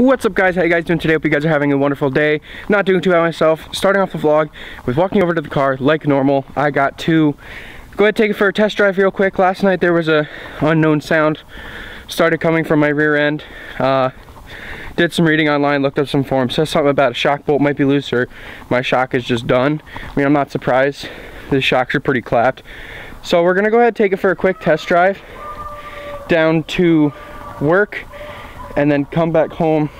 What's up guys, how you guys doing today? Hope you guys are having a wonderful day. Not doing too bad myself. Starting off the vlog with walking over to the car like normal. I got to go ahead and take it for a test drive real quick. Last night there was a unknown sound started coming from my rear end. Uh, did some reading online, looked up some forums, says something about a shock bolt might be loose or my shock is just done. I mean, I'm not surprised. The shocks are pretty clapped. So we're gonna go ahead and take it for a quick test drive down to work and then come back home,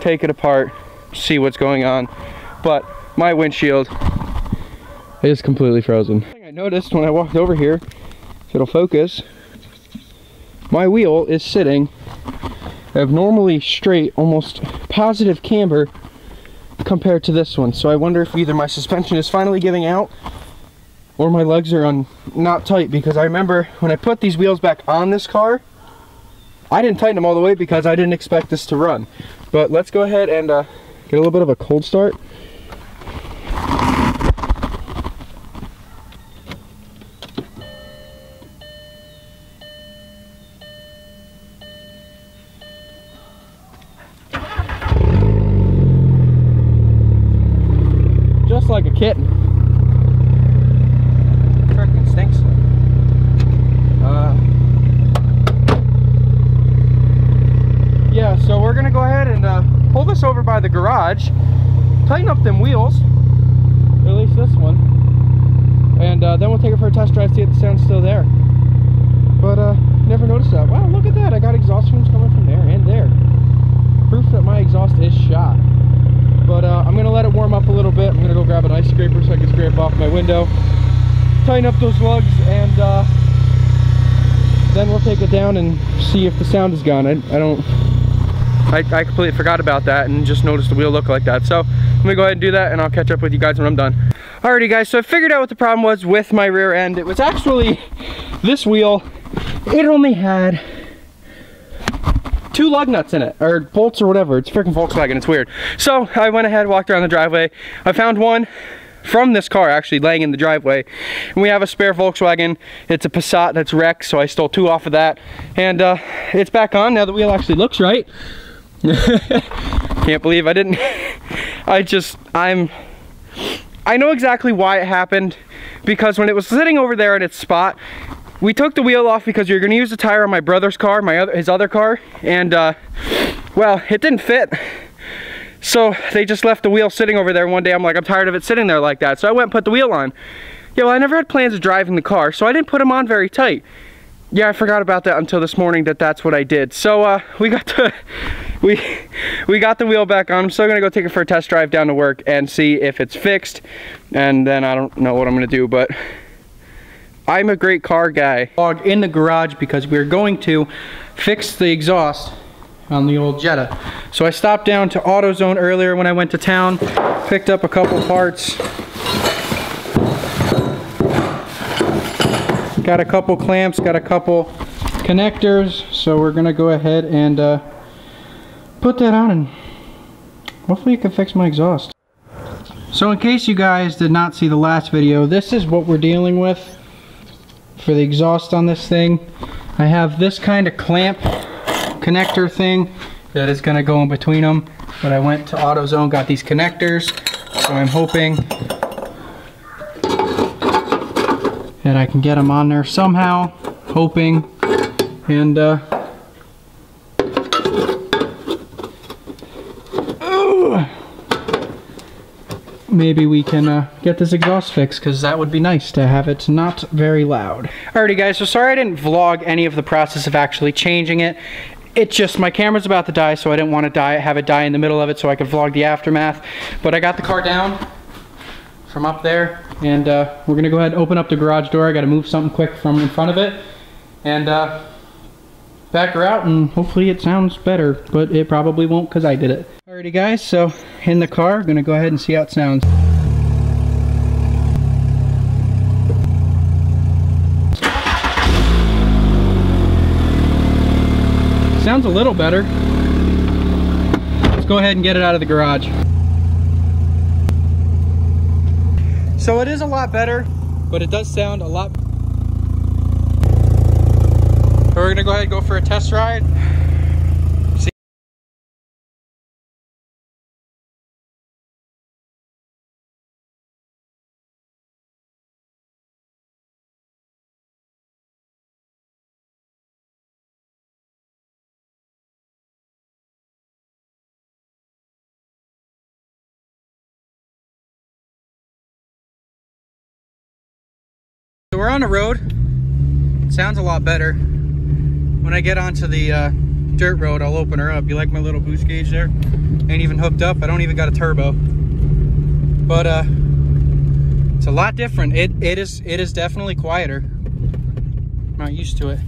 take it apart, see what's going on. But my windshield is completely frozen. I noticed when I walked over here, if it'll focus, my wheel is sitting abnormally straight, almost positive camber compared to this one. So I wonder if either my suspension is finally giving out or my lugs are on not tight because I remember when I put these wheels back on this car, I didn't tighten them all the way because I didn't expect this to run. But let's go ahead and uh, get a little bit of a cold start. Just like a kitten. Freaking stinks. Uh, yeah, so we're gonna go ahead and uh, pull this over by the garage, tighten up them wheels, at least this one, and uh, then we'll take it for a test drive, see if the sound's still there. But uh, never noticed that. Wow, look at that! I got exhaust fumes coming from there and there. Proof that my exhaust is shot. But uh, I'm gonna let it warm up a little bit. I'm gonna go grab an ice scraper so I can scrape off my window, tighten up those lugs, and uh, then we'll take it down and see if the sound is gone. I, I don't, I, I completely forgot about that and just noticed the wheel look like that. So let me go ahead and do that and I'll catch up with you guys when I'm done. Alrighty guys, so I figured out what the problem was with my rear end. It was actually this wheel. It only had two lug nuts in it, or bolts or whatever. It's freaking Volkswagen, it's weird. So I went ahead, walked around the driveway. I found one from this car actually laying in the driveway. And we have a spare Volkswagen. It's a Passat that's wrecked, so I stole two off of that. And uh, it's back on now the wheel actually looks right. Can't believe I didn't, I just, I'm, I know exactly why it happened because when it was sitting over there in its spot, we took the wheel off because you're gonna use the tire on my brother's car, my other, his other car, and uh, well, it didn't fit. So they just left the wheel sitting over there. One day I'm like, I'm tired of it sitting there like that. So I went and put the wheel on. Yeah, well, I never had plans of driving the car, so I didn't put them on very tight. Yeah, I forgot about that until this morning that that's what I did. So uh, we got the we we got the wheel back on. I'm still gonna go take it for a test drive down to work and see if it's fixed. And then I don't know what I'm gonna do, but I'm a great car guy. Log in the garage because we're going to fix the exhaust on the old Jetta. So I stopped down to AutoZone earlier when I went to town, picked up a couple parts. Got a couple clamps, got a couple connectors, so we're gonna go ahead and uh, put that on and hopefully it can fix my exhaust. So in case you guys did not see the last video, this is what we're dealing with for the exhaust on this thing. I have this kind of clamp connector thing that is going to go in between them. But I went to AutoZone, got these connectors. So I'm hoping that I can get them on there somehow. Hoping. And uh, maybe we can uh, get this exhaust fixed because that would be nice to have it not very loud. Alrighty guys, so sorry I didn't vlog any of the process of actually changing it. It just, my camera's about to die, so I didn't want to die, have it die in the middle of it so I could vlog the aftermath. But I got the car down from up there, and uh, we're gonna go ahead and open up the garage door. I gotta move something quick from in front of it, and uh, back her out, and hopefully it sounds better, but it probably won't because I did it. Alrighty guys, so in the car, gonna go ahead and see how it sounds. Sounds a little better. Let's go ahead and get it out of the garage. So it is a lot better, but it does sound a lot. So we're gonna go ahead and go for a test ride. We're on the road. Sounds a lot better. When I get onto the uh, dirt road, I'll open her up. You like my little boost gauge there? Ain't even hooked up. I don't even got a turbo. But uh, it's a lot different. It it is it is definitely quieter. I'm not used to it.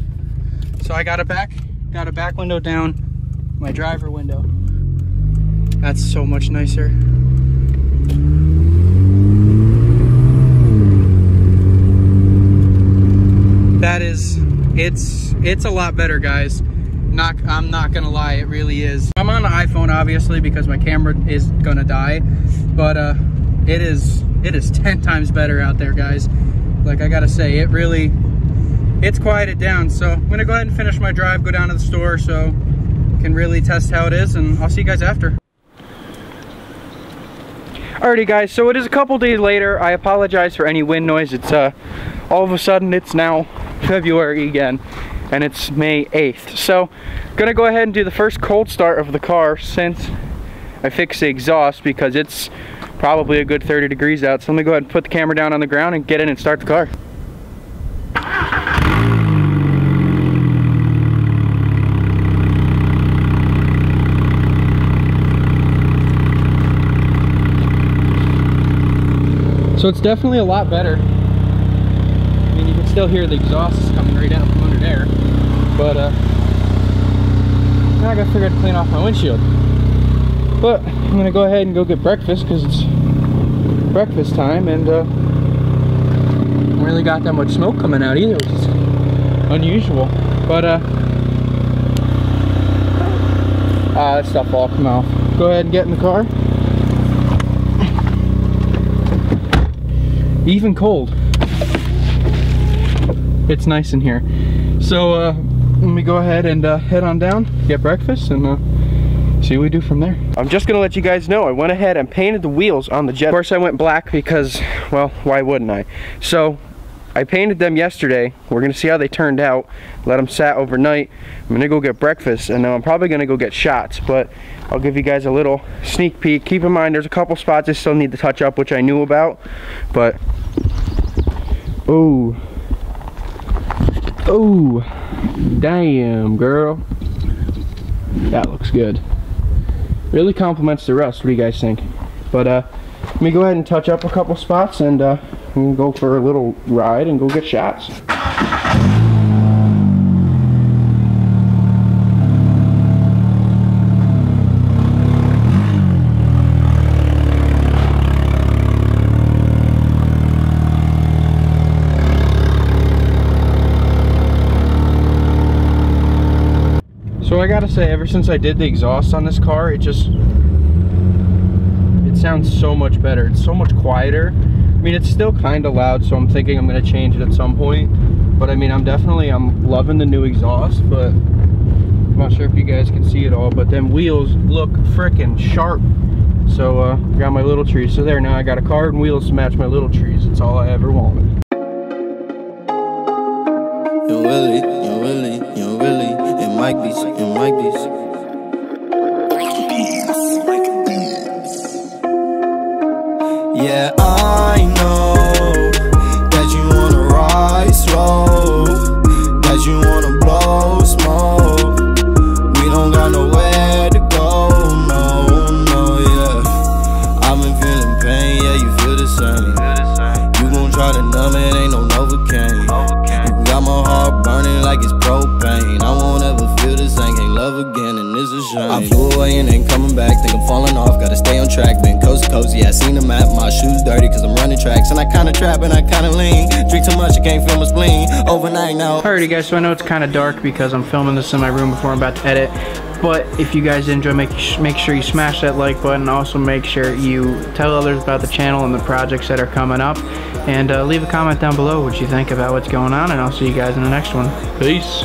So I got a back got a back window down, my driver window. That's so much nicer. That is, it's it's a lot better, guys. Not, I'm not gonna lie, it really is. I'm on the iPhone, obviously, because my camera is gonna die, but uh, it is it is 10 times better out there, guys. Like I gotta say, it really it's quieted down. So I'm gonna go ahead and finish my drive, go down to the store so can really test how it is and I'll see you guys after. Alrighty guys, so it is a couple days later. I apologize for any wind noise. It's uh, all of a sudden it's now February again and it's May 8th. So gonna go ahead and do the first cold start of the car since I fixed the exhaust because it's probably a good 30 degrees out. So let me go ahead and put the camera down on the ground and get in and start the car. So it's definitely a lot better. I mean, you can still hear the exhaust coming right out from under there. But, uh, now I gotta figure out to clean off my windshield. But, I'm gonna go ahead and go get breakfast because it's breakfast time and, uh, really got that much smoke coming out either, which is unusual. But, uh, ah, that stuff all come off. Go ahead and get in the car. even cold. It's nice in here. So uh, let me go ahead and uh, head on down, get breakfast, and uh, see what we do from there. I'm just gonna let you guys know, I went ahead and painted the wheels on the Jet. Of course I went black because, well, why wouldn't I? So I painted them yesterday. We're gonna see how they turned out. Let them sat overnight. I'm gonna go get breakfast and then I'm probably gonna go get shots, but I'll give you guys a little sneak peek. Keep in mind there's a couple spots I still need to touch up, which I knew about, but oh, oh, damn girl. That looks good. Really complements the rust. What do you guys think? But uh, let me go ahead and touch up a couple spots and uh, we'll go for a little ride and go get shots. I gotta say, ever since I did the exhaust on this car, it just, it sounds so much better. It's so much quieter. I mean, it's still kind of loud, so I'm thinking I'm gonna change it at some point. But I mean, I'm definitely, I'm loving the new exhaust, but I'm not sure if you guys can see it all, but them wheels look freaking sharp. So uh, got my little trees. So there, now I got a car and wheels to match my little trees. It's all I ever wanted. Yo, Willie, Willie, it might be, it might be. Yeah, I I flew away and ain't coming back, think I'm falling off, gotta stay on track, been coast to coast, yeah, I seen the map, my shoes dirty cause I'm running tracks and I kinda trap and I kinda lean. Drink too much, I can't feel my spleen. Overnight now. Alrighty guys, so I know it's kinda dark because I'm filming this in my room before I'm about to edit. But if you guys enjoy, make, make sure you smash that like button. Also make sure you tell others about the channel and the projects that are coming up. And uh, leave a comment down below what you think about what's going on. And I'll see you guys in the next one. Peace.